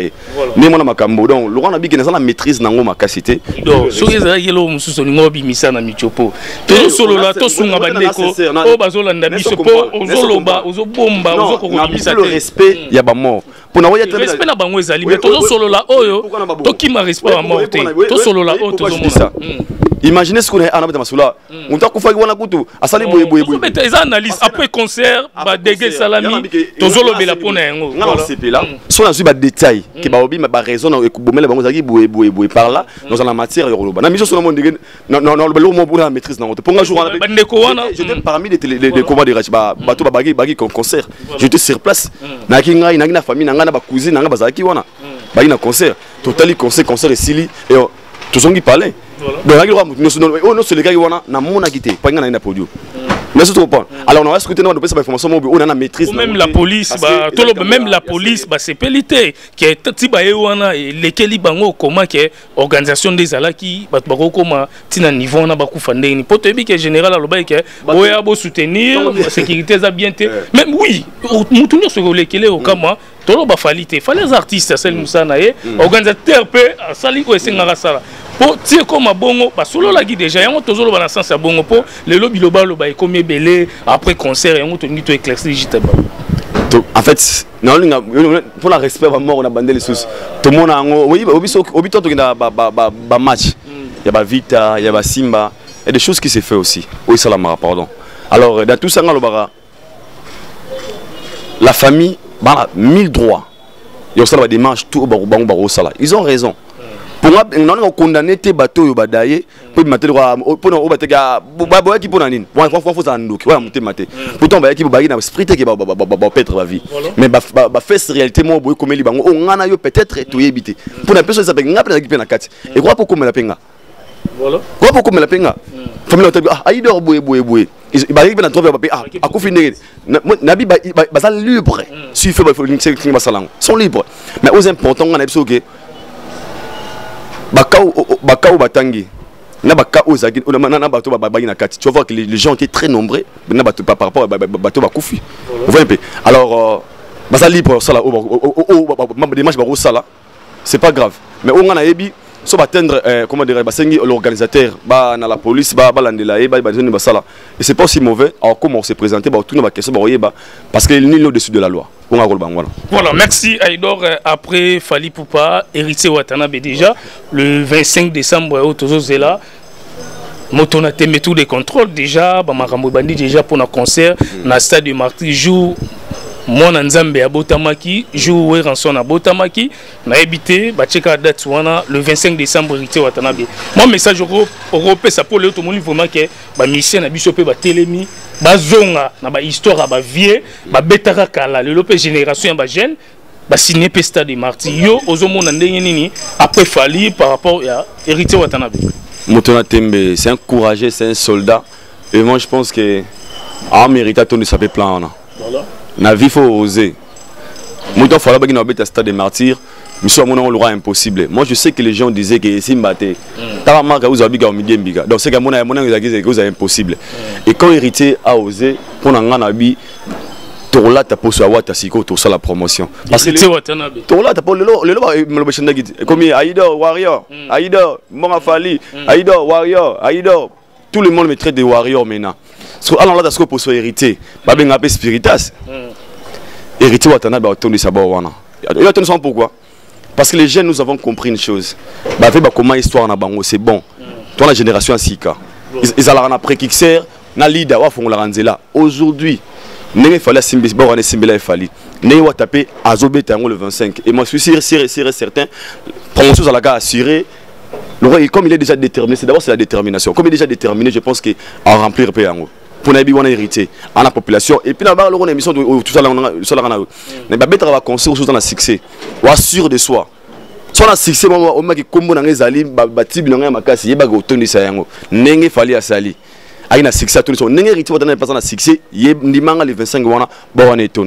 B: Mais moi makambo donc Laurent na biki na la maîtrise nango makasité.
A: donc soki ezalaki eloko mosusu olingi obimisa na michopo tozosolola tosunga bandeko oyo bazolanda biso mpo ozoloba ozobomba ozokokobimisa
B: le respect ya ba mort. Pona oya
A: respect na bango ezali me tozosolola oyo tokima respect ya mort te tosolola oyo tozomona
B: Imaginez ce qu'on a en masula. On t'a kufaki wana kutu asali boye boye boye.
A: ozobeta eza analyse après concert badege esalami tozolobela mpo na yango
B: nga na
A: Voilà.
B: osepela so nazwi badetail ke baobi baraison na ekobomela bango ezalaki boye boye boye par là dans la matière ya koloba na miso so namo ndenge naloba eloko mo mpona na maîtrise nango te mponga jour wana
A: bandeko wana.
B: J'étais parmi les les les combats de rachi bato babaki baki concert. J'étais sur place. Nayaki ngai nayaki na famille na ngai na bacousine na ngai bazalaki wana baki na concert. Totali concert concert et oh, tozongi palais donc nayaki loka elekaki wana namonaki te naye na podio mais surtout comprendre alors on va scruter bainformation mo oyo na na maîtrise
A: même la police ba toloba même la police basepeli te ke ti baye wana elekeli bango koma ke organisation nde ezalaki bato bakokoma ntina niveau nini mpo toyebi ke général boya bosoutenir sécurité eza bien te même oui mutu nyonso kolekele okama toloba fali te fali aza artiste asali mosala na ye organisateur asali oyo esengaka asala mpo ti ekoma bongo basololaki déjà yango tozoloba na sens ya bongo mpo lelo biloba aloba ekomi ebele après concert yango tolingi to éclaircir juste ba
B: To- en fait naolinga mpona respect bamort na bande lisusu tomona yango obi to tokenda bamatch ya bavita ya basimba y a des choses qui se fait aussi oyo esalamaka pardon alors dans tout ça nga alobaka la famille bana mille droits ya kosala tout oyo bango bango bakosala ils ont raison mponga naolinga kokondane te bato oyo badaye mpo ebima te mpona oyo bateki boyaki mpo na nini? Fozala ndoki wana motema te pourtant bayaki bayaki na esprit te ke bapetre bavie mais bafese réalité moko boye komeli bango oyo nga na yo peut-être toyebi te mpona mpe so eza mpe nga mpe nazalaki mpe na kati ekoka mpo komela mpe nga koka mpo komela mpe nga famille otabi ah aidor boye boye boye bazalaki mpe na droit bape ah akufi ndenge nabi baza libre. Sont libre mais important nga na biso ke baka oyo batangi. Na baka oyo ezalaki na bato babaki na kati. Tu vas voir que les gens étaient très nombreux na bato par rapport bato bakufi voyez mpe alors baza libre osala démarche bakosala c'est pas grave. Mais oyo nga nayebi so batendre comment dire basengi l'organisateur na la police balandela ye bazoni basala et c'est pas aussi mauvais alors comment on se présenter batuna baquestion bakoyeba parce que nil au-dessus de la loi
A: Voilà, merci Aïdor. Après Fali Poupa, héritier Watanabe déjà, le 25 décembre, au Tozo Zela, Motona Tembe tout des contrôles déjà, Bamakambo Bandi déjà pour un concert, na stade de Marty, jour mwana nzambe abotamaki jour oyo ranson abotamaki nayebi te batieka date wana le 25 décembre héritier watanabe. Mwa message okopesa mpo lelo tomoni vraiment ke bamisien na biso mpe batelemi bazonga na bahistoire ya bavie babetaka kala. Lelo mpe génération ya bajeune basigne mpe stade de marti yo ozomona ndenge nini après fali par rapport ya héritier watanabe.
B: Motona tembe c'est un courageux c'est un soldat. Et moi je pense que amérite atondisa mpe plan wana
A: voilà.
B: Na vie faut oser. Moto afala baki na babeta stade de martyr miso amonango loka impossible. Moi je sais que les gens disaient que esimba te bika omidi mbika donc c'est que amona amonango ezalaki ozala impossible. Et quand héritier a osé mpo na nga na bi tokolata poso ya wata sikoyo tosala promotion. Tokolata po lelo maloba eshendaki te ekomi aidor warrior. Mbonga fali aidor warrior. Aidor tout le monde me traite de warrior maintenant so ala olata sikoyo poso héritier babenga mpe spiritas. Héritier watana batondisa bao wana yo atondisa pourquoi. Parce que les jeunes nous avons compris une chose. Bafe bakoma histoire na bango c'est bon. To na génération ya sika ezalaka na prékixer na leader oyo afongolaka nzela aujourd'hui ndenge efali bawana esimbela efali ndenge wata mpe azobeta yango le 25 et moi je suis sûr, sûr, sûr certain promotion ezalaka assuré comme il est déjà déterminé c'est d'abord c'est la détermination. Comme il est déjà déterminé je pense que à remplir mpe yango mpona yebi wana héritier ana population. Et puis na baa loko na émission tosalaka na yo na babetaka baconseil osuza na succès. Oassure de soi. So na succès omaki nkombo na nga ezali batibi na ngai ya makasi yebaka otondisa yango. Ndenge efali asali ayi na succès atondisa ndenge héritier watana epaza na succès. Ye ndimanga le 25 wana bawana etondi